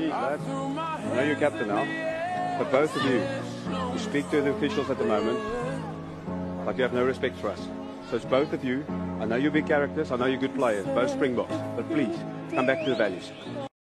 Geez, lads. I know you're captain now, but both of you, you speak to the officials at the moment, but you have no respect for us. So it's both of you. I know you're big characters. I know you're good players, both Springboks. But please, come back to the values.